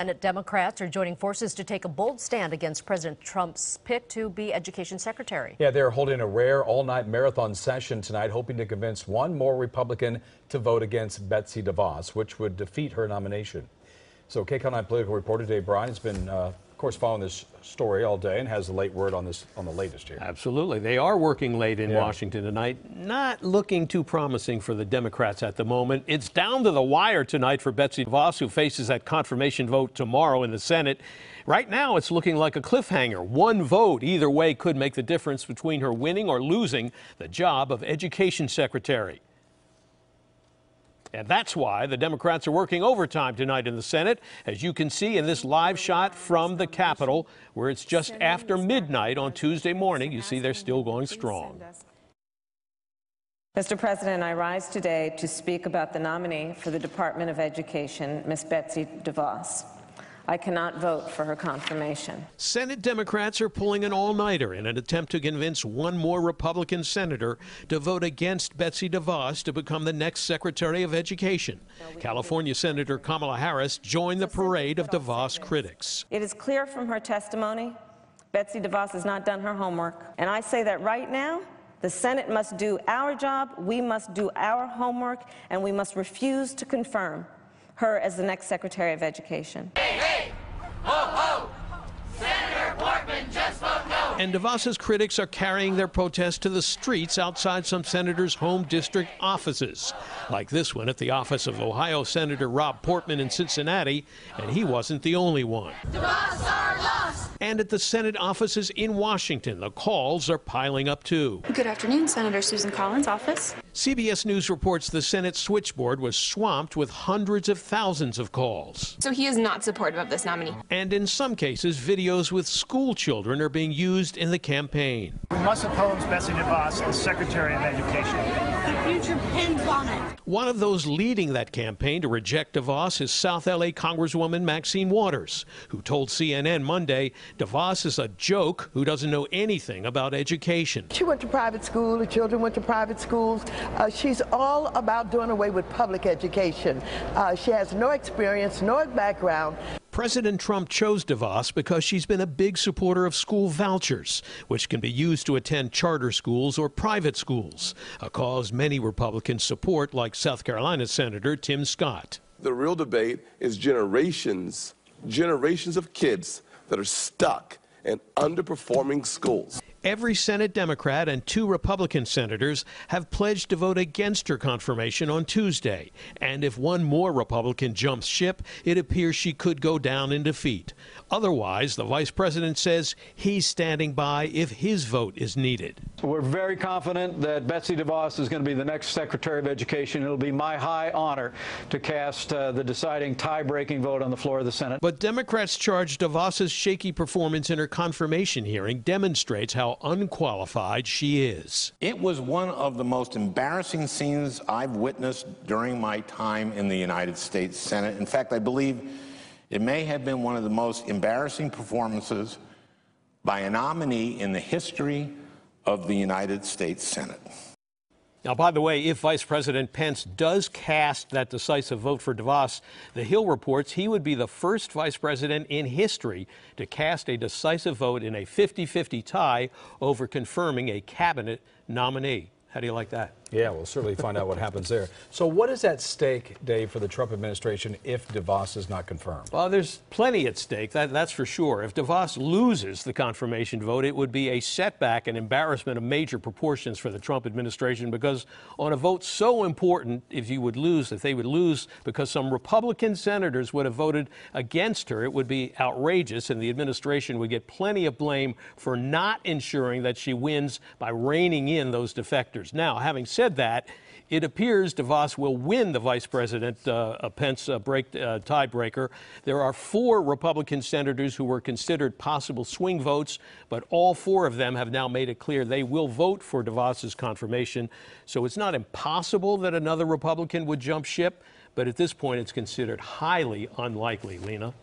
Senate Democrats are joining forces to take a bold stand against President Trump's pick to be education secretary. Yeah, they're holding a rare all night marathon session tonight, hoping to convince one more Republican to vote against Betsy DeVos, which would defeat her nomination. So, KCAL 9 political reporter Dave Bryan has been uh, course, following this story all day and has the late word on this on the latest here. Absolutely. They are working late in yeah. Washington tonight. Not looking too promising for the Democrats at the moment. It's down to the wire tonight for Betsy DeVos, who faces that confirmation vote tomorrow in the Senate. Right now, it's looking like a cliffhanger. One vote either way could make the difference between her winning or losing the job of education secretary. And that's why the Democrats are working overtime tonight in the Senate, as you can see in this live shot from the Capitol, where it's just after midnight on Tuesday morning. You see they're still going strong. Mr. President, I rise today to speak about the nominee for the Department of Education, Ms. Betsy DeVos. I cannot vote for her confirmation. Senate Democrats are pulling an all nighter in an attempt to convince one more Republican senator to vote against Betsy DeVos to become the next Secretary of Education. California Senator Kamala Harris joined the parade of DeVos critics. It is clear from her testimony Betsy DeVos has not done her homework. And I say that right now. The Senate must do our job, we must do our homework, and we must refuse to confirm her as the next Secretary of Education. Hey, hey. Ho, ho. Senator Portman just vote no. And DeVos's critics are carrying their protest to the streets outside some senators' home district offices, like this one at the office of Ohio Senator Rob Portman in Cincinnati, and he wasn't the only one. DeVos are lost. And at the Senate offices in Washington, the calls are piling up too. Good afternoon, Senator Susan Collins' office. CBS News reports the Senate switchboard was swamped with hundreds of thousands of calls. So he is not supportive of this nominee. And in some cases, videos with school children are being used in the campaign. We must oppose Betsy DeVos as Secretary of Education. The future depends on it. One of those leading that campaign to reject DeVos is South LA Congresswoman Maxine Waters, who told CNN Monday DeVos is a joke who doesn't know anything about education. She went to private school, the children went to private schools. Uh, she's all about doing away with public education. Uh, she has no experience, no background. President Trump chose DeVos because she's been a big supporter of school vouchers, which can be used to attend charter schools or private schools, a cause many Republicans support, like South Carolina Senator Tim Scott. The real debate is generations, generations of kids that are stuck in underperforming schools. Every Senate Democrat and two Republican senators have pledged to vote against her confirmation on Tuesday. And if one more Republican jumps ship, it appears she could go down in defeat. Otherwise, the vice president says he's standing by if his vote is needed. We're very confident that Betsy DeVos is going to be the next Secretary of Education. It'll be my high honor to cast uh, the deciding tie-breaking vote on the floor of the Senate. But Democrats charge DeVos's shaky performance in her confirmation hearing demonstrates how unqualified she is. It was one of the most embarrassing scenes I've witnessed during my time in the United States Senate. In fact, I believe it may have been one of the most embarrassing performances by a nominee in the history of the United States Senate. Now, by the way, if Vice President Pence does cast that decisive vote for DeVos, The Hill reports he would be the first vice president in history to cast a decisive vote in a 50 50 tie over confirming a cabinet nominee. How do you like that? Yeah, we'll certainly find out what happens there. So, what is at stake, Dave, for the Trump administration if DeVos is not confirmed? Well, there's plenty at stake, that, that's for sure. If DeVos loses the confirmation vote, it would be a setback and embarrassment of major proportions for the Trump administration because on a vote so important, if you would lose, if they would lose because some Republican senators would have voted against her, it would be outrageous, and the administration would get plenty of blame for not ensuring that she wins by reining in those defectors. Now, having said that, it appears DeVos will win the Vice President uh, Pence uh, break, uh, tiebreaker. There are four Republican senators who were considered possible swing votes, but all four of them have now made it clear they will vote for DeVos's confirmation. So it's not impossible that another Republican would jump ship, but at this point it's considered highly unlikely, Lena.